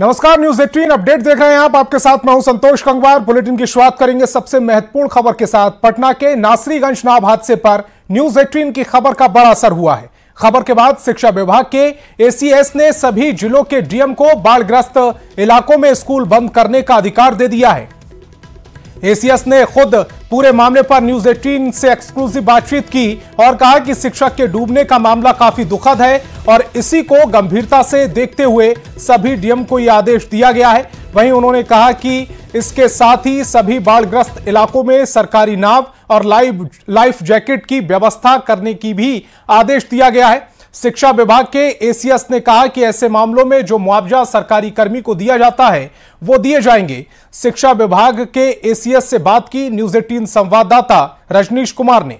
नमस्कार news eighteen update देख रहे हैं आप। आपके साथ मैं हूँ संतोष कंगवार। बुलेटिन की शुरुआत करेंगे सबसे महत्वपूर्ण खबर के साथ। पटना के नासरीगंज नाव हादसे पर न्यूज़ एटीन की खबर का बड़ा असर हुआ है। खबर के बाद शिक्षा विभाग के एसीएस ने सभी जिलों के डीएम को बाढ़ग्रस्त इलाकों में स्कूल बंद करने का अधिकार दे दिया है। एसीएस ने खुद पूरे मामले पर न्यूज़ 18 से एक्सक्लूसिव बातचीत की और कहा कि शिक्षक के डूबने का मामला काफ़ी दुखद है और इसी को गंभीरता से देखते हुए सभी डीएम को यह आदेश दिया गया है। वहीं उन्होंने कहा कि इसके साथ ही सभी बाढ़ग्रस्त इलाकों में सरकारी नाव और लाइव, लाइफ जैकेट की व्यवस्था करने की भी आदेश दिया गया है। शिक्षा विभाग के एसीएस ने कहा कि ऐसे मामलों में जो मुआवजा सरकारी कर्मी को दिया जाता है, वो दिए जाएँगे। शिक्षा विभाग के एसीएस से बात की न्यूज़ एटीन संवाददाता रजनीश कुमार ने।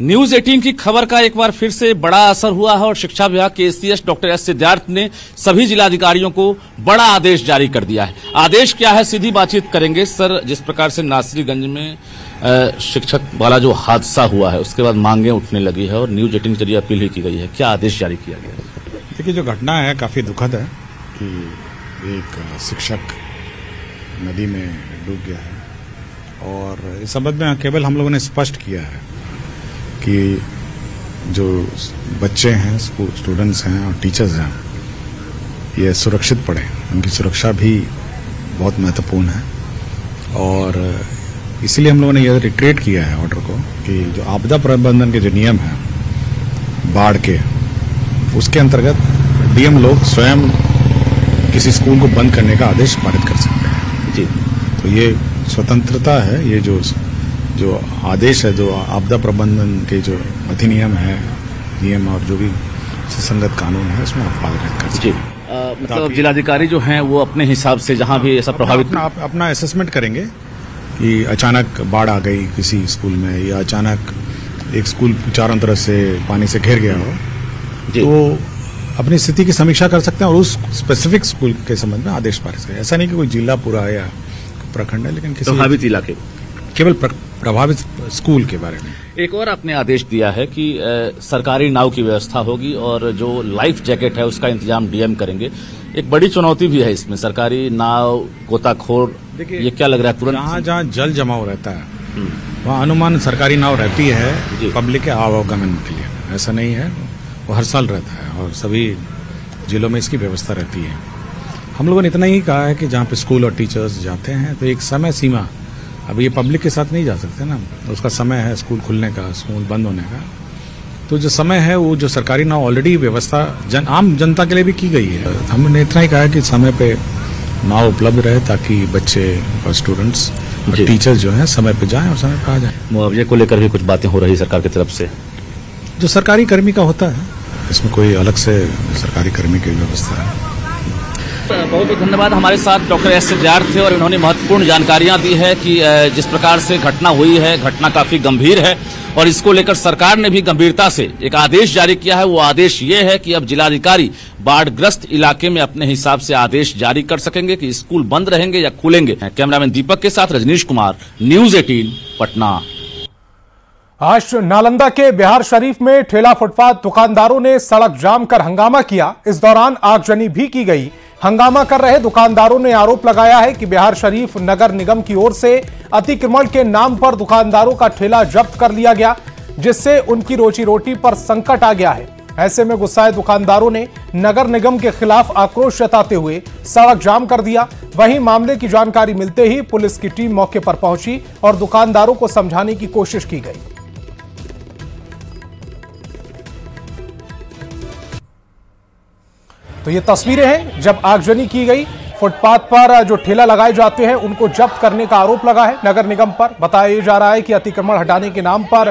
न्यूज़ 18 की खबर का एक बार फिर से बड़ा असर हुआ है और शिक्षा विभाग के एसीएस डॉक्टर एस सिद्धार्थ ने सभी जिलाधिकारियों को बड़ा आदेश जारी कर दिया है। आदेश क्या है, सीधी बातचीत करेंगे। सर, जिस प्रकार से नासरीगंज में शिक्षक वाला जो हादसा हुआ है, उसके बाद मांगे उठने लगी है और न्यूज़ एटीन के ज़रिए अपील ही की गई है। क्या आदेश जारी किया गया देखिए, जो घटना है, काफ़ी दुखद है कि एक शिक्षक नदी में डूब गया है और इस संबंध में केवल हम लोगों ने स्पष्ट किया है। कि जो बच्चे हैं स्टूडेंट्स हैं और टीचर्स हैं ये सुरक्षित पढ़े उनकी सुरक्षा भी बहुत महत्वपूर्ण है। और इसीलिए हम लोगों ने यह रिट्रेट किया है ऑर्डर को कि जो आपदा प्रबंधन के जो नियम हैं बाढ़ के उसके अंतर्गत डीएम लोग स्वयं किसी स्कूल को बंद करने का आदेश पारित कर सकते हैं। जी। तो ये स्वतंत्रता है ये जो जो आदेश है जो आपदा प्रबंधन के जो अधिनियम है नियम और जो भी सुसंगत कानून है उसमें आप पालन कर जी। मतलब जिलाधिकारी जो हैं वो अपने हिसाब से जहाँ भी ऐसा प्रभावित अपना, आप, अपना असेसमेंट करेंगे कि अचानक बाढ़ आ गई किसी स्कूल में या अचानक एक स्कूल चारों तरफ़ से पानी से घिर गया हो तो अपनी स्थिति की समीक्षा कर सकते हैं और उस स्पेसिफिक स्कूल के संबंध में आदेश पारित करें। ऐसा नहीं कि कोई जिला पूरा या प्रखंड है लेकिन किसी प्रभावित इलाके। केवल प्रभावित स्कूल के बारे में। एक और आपने आदेश दिया है कि आ, सरकारी नाव की व्यवस्था होगी और जो लाइफ जैकेट है उसका इंतज़ाम डीएम करेंगे। एक बड़ी चुनौती भी है इसमें सरकारी नाव गोताखोर ये क्या लग रहा है तुरंत? जहाँ जहाँ जल जमाव रहता है हम्म। वहाँ अनुमान सरकारी नाव रहती है पब्लिक के आवागमन के लिए। ऐसा नहीं है वो हर साल रहता है और सभी जिलों में इसकी व्यवस्था रहती है। हम लोगों ने इतना ही कहा है कि जहाँ पे स्कूल और टीचर्स जाते हैं तो एक समय सीमा अब ये पब्लिक के साथ नहीं जा सकते ना। उसका समय है स्कूल खुलने का स्कूल बंद होने का। तो जो समय है वो जो सरकारी नाव ऑलरेडी व्यवस्था जन आम जनता के लिए भी की गई है। हमने इतना ही कहा कि समय पे नाव उपलब्ध रहे ताकि बच्चे और स्टूडेंट्स और टीचर्स जो हैं समय पे जाएँ और समय पे आ जाए। मुआवजे को लेकर भी कुछ बातें हो रही सरकार की तरफ़ से? जो सरकारी कर्मी का होता है इसमें कोई अलग से सरकारी कर्मी की व्यवस्था है। बहुत बहुत धन्यवाद। हमारे साथ डॉक्टर एस सिद्धार्थ थे और इन्होंने महत्वपूर्ण जानकारियाँ दी है कि जिस प्रकार से घटना हुई है, घटना काफ़ी गंभीर है और इसको लेकर सरकार ने भी गंभीरता से एक आदेश जारी किया है। वो आदेश ये है कि अब जिलाधिकारी बाढ़ग्रस्त इलाके में अपने हिसाब से आदेश जारी कर सकेंगे कि स्कूल बंद रहेंगे या खुलेंगे। कैमरामैन दीपक के साथ रजनीश कुमार, न्यूज़ एटीन, पटना। आज नालंदा के बिहार शरीफ में ठेला फुटपाथ दुकानदारों ने सड़क जाम कर हंगामा किया। इस दौरान आगजनी भी की गई। हंगामा कर रहे दुकानदारों ने आरोप लगाया है कि बिहार शरीफ नगर निगम की ओर से अतिक्रमण के नाम पर दुकानदारों का ठेला जब्त कर लिया गया, जिससे उनकी रोजी रोटी पर संकट आ गया है। ऐसे में गुस्साए दुकानदारों ने नगर निगम के खिलाफ आक्रोश जताते हुए सड़क जाम कर दिया। वहीं मामले की जानकारी मिलते ही पुलिस की टीम मौके पर पहुँची और दुकानदारों को समझाने की कोशिश की गई। तो ये तस्वीरें हैं, जब आगजनी की गई, फुटपाथ पर जो ठेला लगाए जाते हैं, उनको जब्त करने का आरोप लगा है। नगर निगम पर बताया जा रहा है कि अतिक्रमण हटाने के नाम पर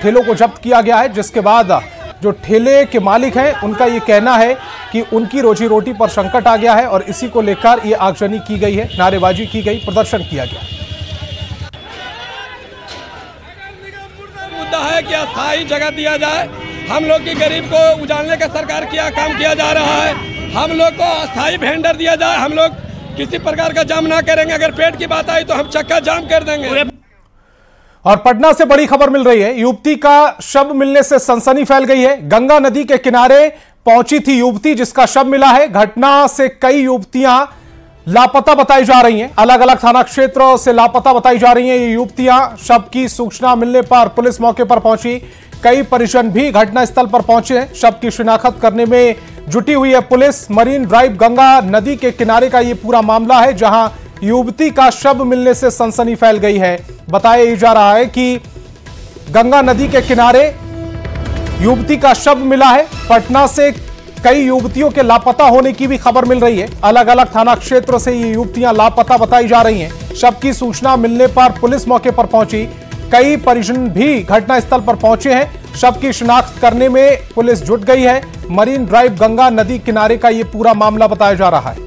ठेलों को जब्त किया गया है, जिसके बाद जो ठेले के मालिक हैं, उनका ये कहना है कि उनकी रोजी रोटी पर संकट आ गया है और इसी को लेकर ये आगजनी की गई है, नारेबाजी की गई, प्रदर्शन किया गया। मुद्दा है कि अस्थायी जगह दिया जाए हम लोग की गरीब को उजालने का सरकार किया, काम किया जा रहा है। हम लोग को अस्थायी वेंडर दिया जाए। हम लोग किसी प्रकार का जाम ना करेंगे। अगर पेट की बात आई तो हम चक्का जाम कर देंगे। और पटना से बड़ी खबर मिल रही है। युवती का शव मिलने से सनसनी फैल गई है। गंगा नदी के किनारे पहुँची थी युवती जिसका शव मिला है। घटना से कई युवतियाँ लापता बताई जा रही हैं। अलग अलग थाना क्षेत्र से लापता बताई जा रही हैं। ये युवतियाँ शव की सूचना मिलने पर पुलिस मौके पर पहुँची। कई परिजन भी घटनास्थल पर पहुँचे हैं। शव की शिनाख्त करने में जुटी हुई है पुलिस। मरीन ड्राइव गंगा नदी के किनारे का ये पूरा मामला है, जहाँ युवती का शव मिलने से सनसनी फैल गई है। बताया जा रहा है कि गंगा नदी के किनारे युवती का शव मिला है। पटना से कई युवतियों के लापता होने की भी खबर मिल रही है। अलग अलग थाना क्षेत्र से ये युवतियाँ लापता बताई जा रही हैं। शव की सूचना मिलने पर पुलिस मौके पर पहुँची। कई परिजन भी घटनास्थल पर पहुँचे हैं। शव की शिनाख्त करने में पुलिस जुट गई है। मरीन ड्राइव गंगा नदी किनारे का ये पूरा मामला बताया जा रहा है।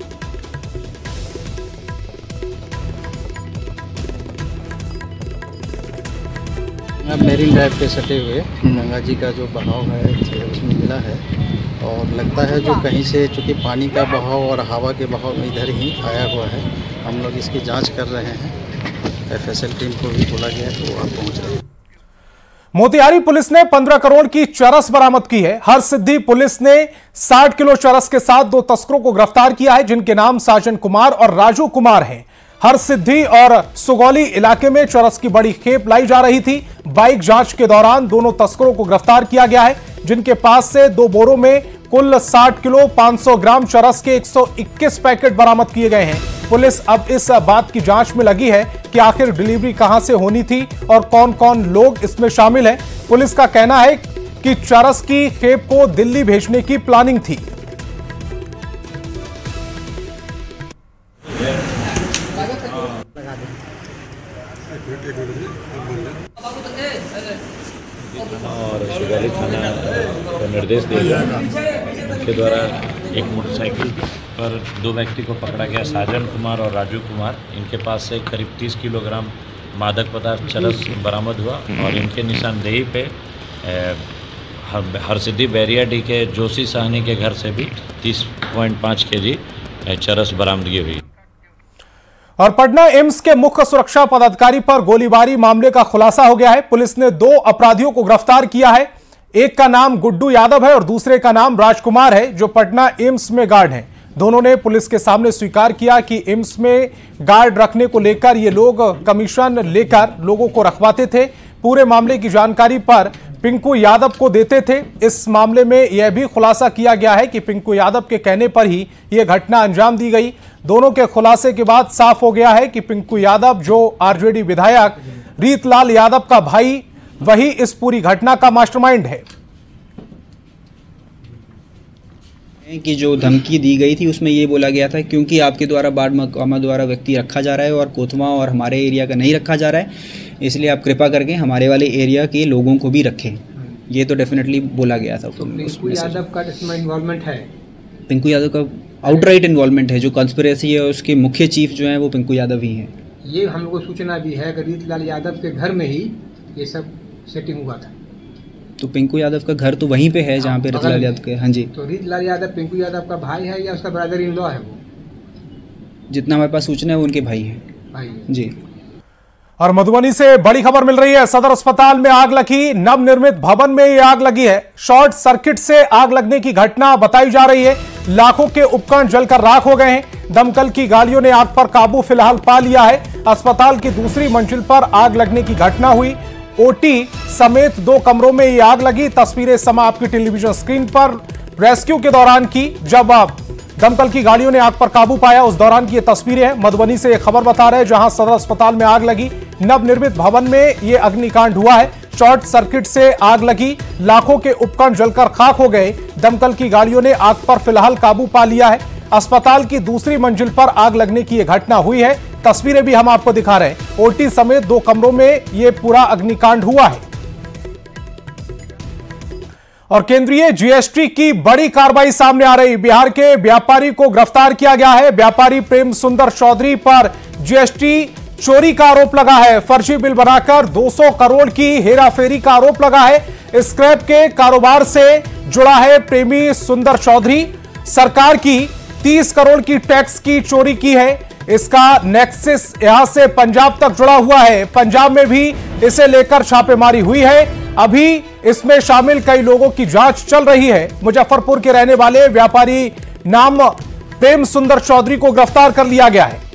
मेरीन ड्राइव पे सटे हुए। गंगा जी का जो बहाव है उसमें मिला है और लगता है जो कहीं से चूँकि पानी का बहाव और हवा के बहाव इधर ही आया हुआ है, हम लोग इसकी जाँच कर रहे हैं। एफएसएल टीम को भी बोला गया तो वहाँ पहुँच रहे हैं। मोतिहारी पुलिस ने 15 करोड़ की चरस बरामद की है। हर सिद्धि पुलिस ने 60 किलो चरस के साथ दो तस्करों को गिरफ़्तार किया है, जिनके नाम साजन कुमार और राजू कुमार हैं। हर सिद्धि और सुगौली इलाके में चरस की बड़ी खेप लाई जा रही थी। बाइक जाँच के दौरान दोनों तस्करों को गिरफ़्तार किया गया है, जिनके पास से दो बोरों में कुल 60 किलो 500 ग्राम चरस के 121 पैकेट बरामद किए गए हैं। पुलिस अब इस बात की जाँच में लगी है कि आखिर डिलीवरी कहाँ से होनी थी और कौन कौन लोग इसमें शामिल हैं। पुलिस का कहना है कि चरस की खेप को दिल्ली भेजने की प्लानिंग थी। उनके द्वारा एक मोटरसाइकिल पर दो व्यक्ति को पकड़ा गया, साजन कुमार और राजू कुमार। इनके पास से करीब 30 किलोग्राम मादक पदार्थ चरस बरामद हुआ और इनके निशानदेही पे हरसिद्धि बैरियाडी के, जोशी साहनी के घर से भी 30.5 केजी चरस बरामदगी हुई। और पटना एम्स के मुख्य सुरक्षा पदाधिकारी पर गोलीबारी मामले का खुलासा हो गया है। पुलिस ने दो अपराधियों को गिरफ़्तार किया है। एक का नाम गुड्डू यादव है और दूसरे का नाम राजकुमार है, जो पटना एम्स में गार्ड हैं। दोनों ने पुलिस के सामने स्वीकार किया कि एम्स में गार्ड रखने को लेकर ये लोग कमीशन लेकर लोगों को रखवाते थे। पूरे मामले की जानकारी पर पिंकू यादव को देते थे। इस मामले में यह भी खुलासा किया गया है कि पिंकू यादव के कहने पर ही यह घटना अंजाम दी गई। दोनों के खुलासे के बाद साफ़ हो गया है कि पिंकू यादव, जो आरजेडी विधायक रीतलाल यादव का भाई वही इस पूरी घटना का मास्टरमाइंड है। कि जो धमकी दी गई थी उसमें ये बोला गया था क्योंकि आपके द्वारा बाढ़ मकामा द्वारा व्यक्ति रखा जा रहा है और कोतवा और हमारे एरिया का नहीं रखा जा रहा है। इसलिए आप कृपा करके हमारे वाले एरिया के लोगों को भी रखें। ये तो डेफिनेटली बोला गया था। तो पिंकू यादव का इसमें इन्वॉल्वमेंट है? पिंकू यादव का आउटराइट इन्वॉल्वमेंट है जो कॉन्स्परेसी है उसके मुख्य चीफ जो हैं वो पिंकू यादव ही हैं। ये हम लोग को सूचना भी है कि रीतलाल यादव के घर में ही ये सब सेटिंग हुआ था। तो पिंकू यादव का घर तो वहीं पे है जहाँ पे बगल रीतलाल। यादव के हाँ जी। तो रीतलाल यादव पिंकू यादव का भाई है या उसका ब्रदर इन लॉ है वो? जितना हमारे पास सूचना है वो उनके भाई हैं। भाई है। जी। और मधुबनी से बड़ी खबर मिल रही है सदर अस्पताल में आग लगी नवनिर्मित भवन में ये आग लगी है। शॉर्ट सर्किट से आग लगने की घटना बताई जा रही है। लाखों के उपकरण जलकर राख हो गए हैं। दमकल की गाड़ियों ने आग पर काबू फ़िलहाल पा लिया है। अस्पताल की दूसरी मंजिल पर आग लगने की घटना हुई। ओटी समेत दो कमरों में ये आग लगी। तस्वीरें समा आपकी टेलीविज़न स्क्रीन पर। रेस्क्यू के दौरान की जब दमकल की गाड़ियों ने आग पर काबू पाया। उस दौरान की ये तस्वीरें हैं। मधुबनी से एक खबर बता रहे हैं, जहाँ सदर अस्पताल में आग लगी। नवनिर्मित भवन में ये अग्निकांड हुआ है। शॉर्ट सर्किट से आग लगी। लाखों के उपकरण जलकर खाक हो गए। दमकल की गाड़ियों ने आग पर फ़िलहाल काबू पा लिया है। अस्पताल की दूसरी मंजिल पर आग लगने की यह घटना हुई है। तस्वीरें भी हम आपको दिखा रहे हैं। ओटी समेत दो कमरों में यह पूरा अग्निकांड हुआ है। और केंद्रीय जीएसटी की बड़ी कार्रवाई सामने आ रही। बिहार के व्यापारी को गिरफ़्तार किया गया है। व्यापारी प्रेम सुंदर चौधरी पर जीएसटी चोरी का आरोप लगा है। फर्जी बिल बनाकर 200 करोड़ की हेराफेरी का आरोप लगा है। स्क्रैप के कारोबार से जुड़ा है प्रेमी सुंदर चौधरी। सरकार की 30 करोड़ की टैक्स की चोरी की है। इसका नेक्सिस यहाँ से पंजाब तक जुड़ा हुआ है। पंजाब में भी इसे लेकर छापेमारी हुई है। अभी इसमें शामिल कई लोगों की जाँच चल रही है। मुजफ्फरपुर के रहने वाले व्यापारी नाम प्रेम सुंदर चौधरी को गिरफ़्तार कर लिया गया है।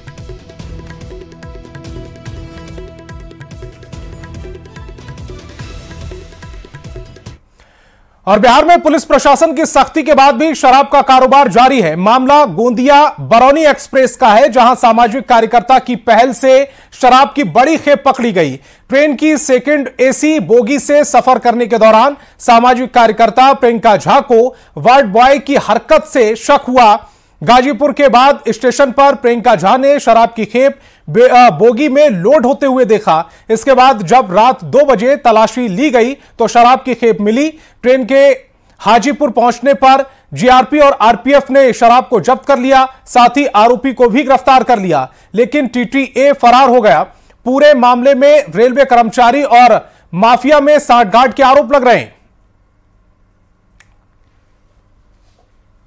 और बिहार में पुलिस प्रशासन की सख्ती के बाद भी शराब का कारोबार जारी है। मामला गोंदिया बरौनी एक्सप्रेस का है, जहाँ सामाजिक कार्यकर्ता की पहल से शराब की बड़ी खेप पकड़ी गई। ट्रेन की सेकंड एसी बोगी से सफ़र करने के दौरान सामाजिक कार्यकर्ता प्रियंका झा को वार्ड बॉय की हरकत से शक हुआ। गाजीपुर के बाद स्टेशन पर प्रियंका झा ने शराब की खेप बोगी में लोड होते हुए देखा। इसके बाद जब रात दो बजे तलाशी ली गई तो शराब की खेप मिली। ट्रेन के हाजीपुर पहुँचने पर जीआरपी और आरपीएफ ने शराब को जब्त कर लिया, साथ ही आरोपी को भी गिरफ़्तार कर लिया। लेकिन टीटीए फरार हो गया। पूरे मामले में रेलवे कर्मचारी और माफिया में साठगांठ के आरोप लग रहे हैं।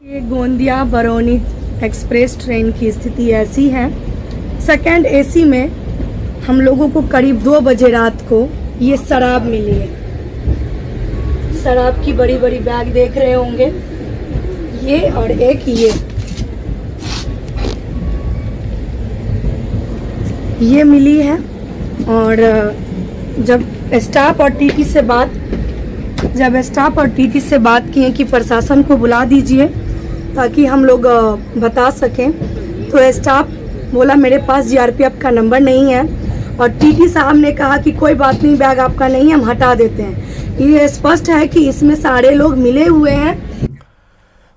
ये गोंदिया बरौनी एक्सप्रेस ट्रेन की स्थिति ऐसी है। सेकेंड एसी में हम लोगों को करीब दो बजे रात को ये शराब मिली है। शराब की बड़ी बड़ी बैग देख रहे होंगे। ये और एक ये। ये मिली है और जब स्टाफ और टीटी से बात, जब स्टाफ और टीटी से बात किए कि प्रशासन को बुला दीजिए ताकि हम लोग बता सकें। तो स्टाफ बोला, मेरे पास जीआरपीएफ का नंबर नहीं है। और टीटी साहब ने कहा कि, कोई बात नहीं, बैग आपका नहीं हम हटा देते हैं। ये स्पष्ट है कि इसमें सारे लोग मिले हुए हैं।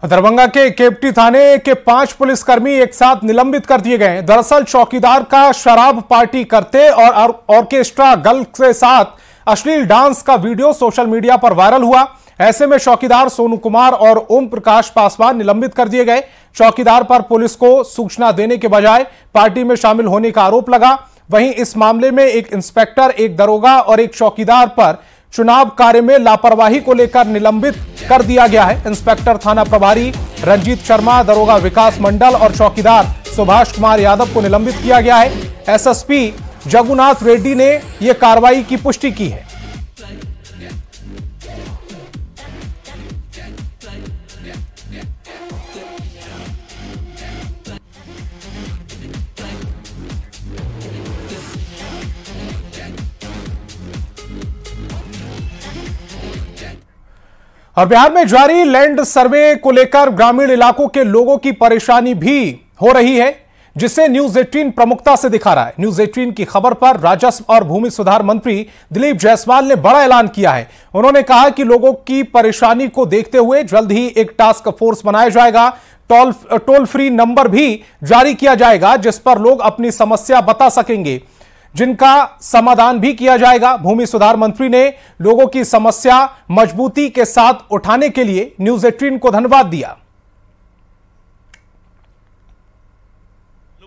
दरभंगा के केपटी थाने के पाँच पुलिसकर्मी एक साथ निलंबित कर दिए गए। दरअसल चौकीदार का शराब पार्टी करते और ऑर्केस्ट्रा गर्ल के साथ अश्लील डांस का वीडियो सोशल मीडिया पर वायरल हुआ। ऐसे में चौकीदार सोनू कुमार और ओम प्रकाश पासवान निलंबित कर दिए गए। चौकीदार पर पुलिस को सूचना देने के बजाय पार्टी में शामिल होने का आरोप लगा। वहीं इस मामले में एक इंस्पेक्टर, एक दरोगा और एक चौकीदार पर चुनाव कार्य में लापरवाही को लेकर निलंबित कर दिया गया है। इंस्पेक्टर थाना प्रभारी रंजीत शर्मा, दरोगा विकास मंडल और चौकीदार सुभाष कुमार यादव को निलंबित किया गया है। एसएसपी जगुनाथ रेड्डी ने यह कार्रवाई की पुष्टि की है। और बिहार में जारी लैंड सर्वे को लेकर ग्रामीण इलाकों के लोगों की परेशानी भी हो रही है, जिसे न्यूज़ एटीन प्रमुखता से दिखा रहा है। न्यूज़ एटीन की खबर पर राजस्व और भूमि सुधार मंत्री दिलीप जायसवाल ने बड़ा ऐलान किया है। उन्होंने कहा कि लोगों की परेशानी को देखते हुए जल्द ही एक टास्क फोर्स बनाया जाएगा। टोल टोल फ्री नंबर भी जारी किया जाएगा, जिस पर लोग अपनी समस्या बता सकेंगे। जिनका समाधान भी किया जाएगा। भूमि सुधार मंत्री ने लोगों की समस्या मजबूती के साथ उठाने के लिए न्यूज़ एटीन को धन्यवाद दिया।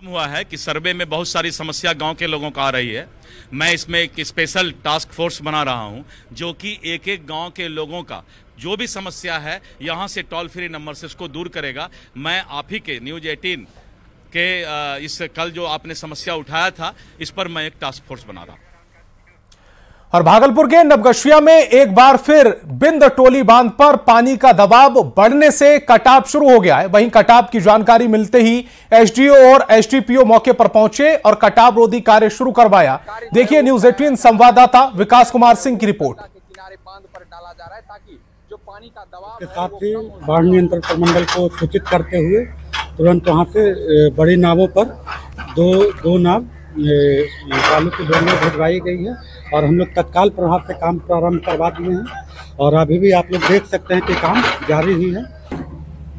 हुआ है कि सर्वे में बहुत सारी समस्या गाँव के लोगों का आ रही है। मैं इसमें एक स्पेशल टास्क फोर्स बना रहा हूँ, जो कि एक एक गाँव के लोगों का जो भी समस्या है, यहाँ से टोल फ्री नंबर से उसको दूर करेगा। मैं आप ही के न्यूज़ एटीन के इस कल जो आपने समस्या उठाया था इस पर मैं एक टास्क फोर्स बना रहा और भागलपुर के नवगछिया में एक बार फिर बिंद टोली बाँध पर पानी का दबाव बढ़ने से कटाव शुरू हो गया है। वहीं कटाव की जानकारी मिलते ही एसडीओ और एसडीपीओ मौके पर पहुँचे और कटाव रोधी कार्य शुरू करवाया। देखिए न्यूज़ एटीन संवाददाता विकास कुमार सिंह की रिपोर्ट। के साथ ही बाढ़ नियंत्रण प्रमंडल को सूचित करते हुए तुरंत वहाँ से बड़ी नावों पर दो दो नाव बालू की दो भिजवाई गई है और हम लोग तत्काल प्रभाव से काम प्रारंभ करवा दिए हैं। और अभी भी आप लोग देख सकते हैं कि काम जारी ही है।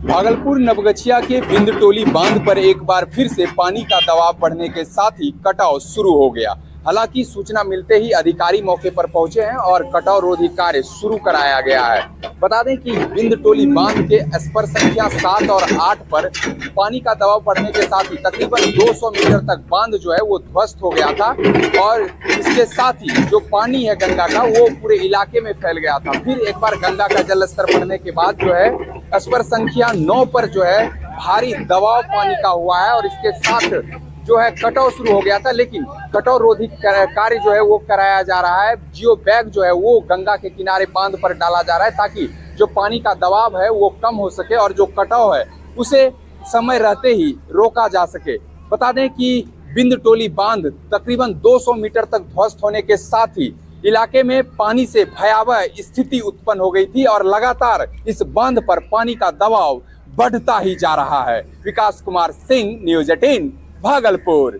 भागलपुर नवगछिया के बिंद टोली बाँध पर एक बार फिर से पानी का दबाव बढ़ने के साथ ही कटाव शुरू हो गया। हालाँकि सूचना मिलते ही अधिकारी मौके पर पहुँचे हैं और कटाव रोधी कार्य शुरू कराया गया है। बता दें कि बिंद टोली बाँध के स्पर संख्या सात और आठ पर पानी का दबाव बढ़ने के साथ ही तकरीबन 200 मीटर तक बाँध जो है वो ध्वस्त हो गया था और इसके साथ ही जो पानी है गंगा का, वो पूरे इलाके में फैल गया था। फिर एक बार गंगा का जल स्तर बढ़ने के बाद जो है स्पर संख्या नौ पर जो है भारी दबाव पानी का हुआ है और इसके साथ जो है कटाव शुरू हो गया था, लेकिन कटाव रोधी कार्य जो है वो कराया जा रहा है। जियो बैग जो है वो गंगा के किनारे बाँध पर डाला जा रहा है ताकि जो पानी का दबाव है वो कम हो सके और जो कटाव है, उसे समय रहते ही रोका जा सके। बता दें कि बिंद टोली बाँध तकरीबन 200 मीटर तक ध्वस्त होने के साथ ही इलाके में पानी से भयावह स्थिति उत्पन्न हो गई थी और लगातार इस बाँध पर पानी का दबाव बढ़ता ही जा रहा है। Vikas Kumar Singh, news eighteen. Bhagalpur.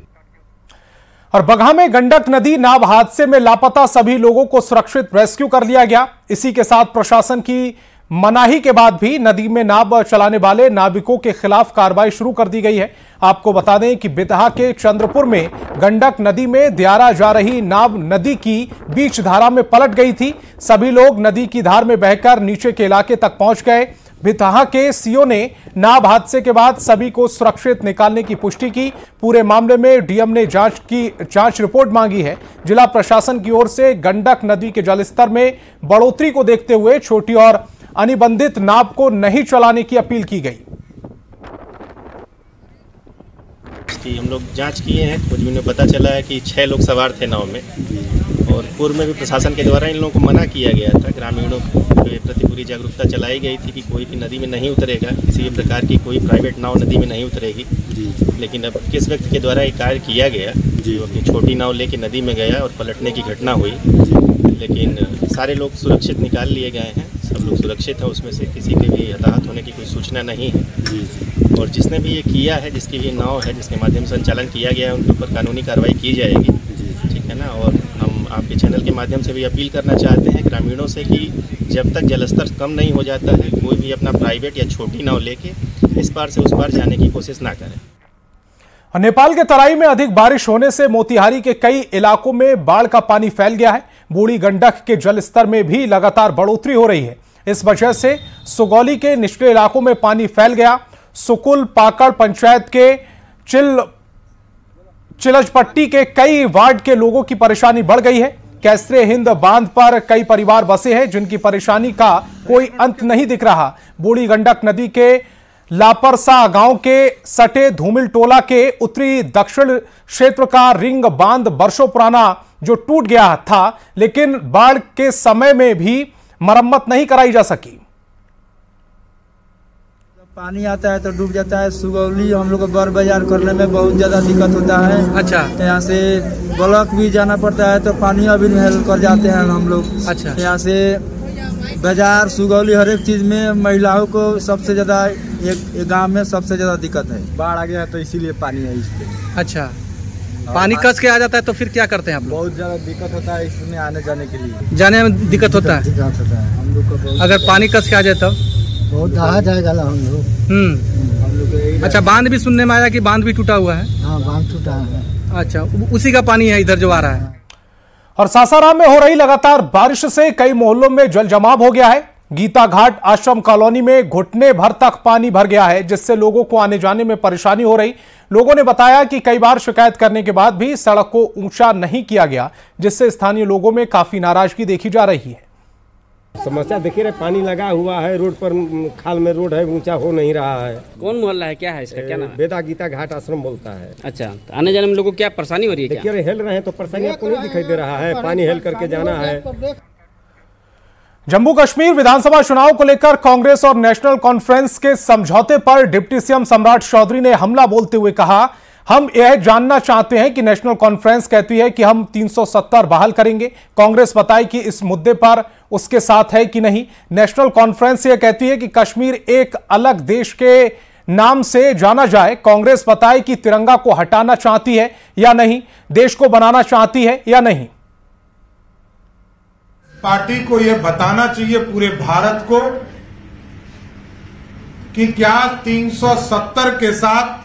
और बगहा में गंडक नदी नाव हादसे में लापता सभी लोगों को सुरक्षित रेस्क्यू कर लिया गया। इसी के साथ प्रशासन की मनाही के बाद भी नदी में नाव चलाने वाले नाविकों के खिलाफ कार्रवाई शुरू कर दी गई है। आपको बता दें कि बितहा के चंद्रपुर में गंडक नदी में दियारा जा रही नाव नदी की बीच धारा में पलट गई थी। सभी लोग नदी की धार में बहकर नीचे के इलाके तक पहुँच गए। भितहा के सीओ ने नाव हादसे के बाद सभी को सुरक्षित निकालने की पुष्टि की। पूरे मामले में डीएम ने जाँच की, जाँच रिपोर्ट मांगी है। जिला प्रशासन की ओर से गंडक नदी के जलस्तर में बढ़ोतरी को देखते हुए छोटी और अनिबंधित नाव को नहीं चलाने की अपील की गई। हम लोग जाँच किए हैं। खोजबीन में पता चला है कि छह लोग सवार थे नाव में। और पूर्व में भी प्रशासन के द्वारा इन लोगों को मना किया गया था। ग्रामीणों के प्रति पूरी जागरूकता चलाई गई थी कि कोई भी नदी में नहीं उतरेगा किसी भी प्रकार की कोई प्राइवेट नाव नदी में नहीं उतरेगी। लेकिन अब किस व्यक्ति के द्वारा ये कार्य किया गया जो। अपनी छोटी नाव लेके नदी में गया और पलटने की घटना हुई। लेकिन सारे लोग सुरक्षित निकाल लिए गए हैं सब लोग सुरक्षित हैं उसमें से किसी के भी हताहत होने की कोई सूचना नहीं है। और जिसने भी ये किया है जिसकी भी नाव है जिसके माध्यम से संचालन किया गया है उनके ऊपर कानूनी कार्रवाई की जाएगी। ठीक है ना? और आपके चैनल के माध्यम से भी अपील करना चाहते हैं ग्रामीणों से कि जब तक जलस्तर कम नहीं हो जाता है, कोई भी अपना प्राइवेट या छोटी नाव लेके इस पार से उस पार जाने की कोशिश ना करें। नेपाल के तराई में अधिक बारिश होने से मोतिहारी के कई इलाकों में बाढ़ का पानी फैल गया है। बूढ़ी गंडक के जलस्तर में भी लगातार बढ़ोतरी हो रही है। इस वजह से सुगौली के निचले इलाकों में पानी फैल गया। सुकुल पाकड़ पंचायत के चिल चिलजपट्टी के कई वार्ड के लोगों की परेशानी बढ़ गई है। कैसरे हिंद बाँध पर कई परिवार बसे हैं, जिनकी परेशानी का कोई अंत नहीं दिख रहा। बूढ़ी गंडक नदी के लापरसा गाँव के सटे धूमिल टोला के उत्तरी दक्षिण क्षेत्र का रिंग बाँध वर्षों पुराना जो टूट गया था, लेकिन बाढ़ के समय में भी मरम्मत नहीं कराई जा सकी। पानी आता है तो डूब जाता है। सुगौली हम लोग को बर बाज़ार करने में बहुत ज़्यादा दिक्कत होता है। अच्छा। यहाँ से ब्लॉक भी जाना पड़ता है तो पानी अभी हेल्प कर जाते हैं हम लोग। अच्छा। यहाँ से बाज़ार सुगौली हर एक चीज़ में महिलाओं को सबसे ज़्यादा एक गाँव में सबसे ज़्यादा दिक्कत है। बाढ़ आ गया है तो इसीलिए पानी है इस पे। अच्छा। पानी कस के आ जाता है तो फिर क्या करते हैं आप बहुत ज़्यादा दिक्कत होता है इसमें आने जाने के लिए। जाने में दिक्कत होता है? दिक्कत होता है। हम लोग को अगर पानी कस के आ जाए तब? बहुत दहा जाएगा ना हम लोग। हम्म। हम लोग को यही अच्छा बाँध भी सुनने में आया कि बाँध भी टूटा हुआ है? हाँ बाँध टूटा है। अच्छा उसी का पानी है इधर जो आ रहा है। और सासाराम में हो रही लगातार बारिश से कई मोहल्लों में जल जमाव हो गया है। गीता घाट आश्रम कॉलोनी में घुटने भर तक पानी भर गया है जिससे लोगों को आने जाने में परेशानी हो रही। लोगों ने बताया कि कई बार शिकायत करने के बाद भी सड़क को ऊँचा नहीं किया गया जिससे स्थानीय लोगों में काफ़ी नाराज़गी देखी जा रही है। समस्या देखिए रहे पानी लगा हुआ है रोड पर खाल में रोड है ऊँचा हो नहीं रहा है। कौन मोहल्ला है? क्या है इसका? क्या नाम है? बेदा गीता घाट आश्रम बोलता है। अच्छा तो आने जाने में लोगों को क्या परेशानी हो रही है देखिए क्या रहे हेल रहे हैं तो परेशानी आपको नहीं दिखाई दे रहा है पानी हेल करके जाना है। जम्मू कश्मीर विधानसभा चुनाव को लेकर कांग्रेस और नेशनल कॉन्फ्रेंस के समझौते पर डिप्टी सीएम सम्राट चौधरी ने हमला बोलते हुए कहा हम यह जानना चाहते हैं कि नेशनल कॉन्फ्रेंस कहती है कि हम 370 बहाल करेंगे। कांग्रेस बताए कि इस मुद्दे पर उसके साथ है कि नहीं। नेशनल कॉन्फ्रेंस यह कहती है कि कश्मीर एक अलग देश के नाम से जाना जाए। कांग्रेस बताए कि तिरंगा को हटाना चाहती है या नहीं, देश को बनाना चाहती है या नहीं। पार्टी को यह बताना चाहिए पूरे भारत को कि क्या 370 के साथ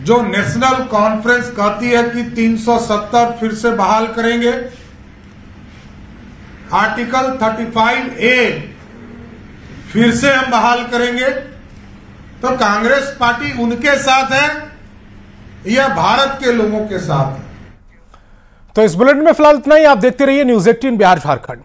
जो नेशनल कॉन्फ्रेंस कहती है कि 370 फिर से बहाल करेंगे। आर्टिकल 35 ए फिर से हम बहाल करेंगे। तो कांग्रेस पार्टी उनके साथ है या भारत के लोगों के साथ है? तो इस बुलेटिन में फ़िलहाल इतना ही। आप देखते रहिए न्यूज़ एटीन बिहार झारखंड।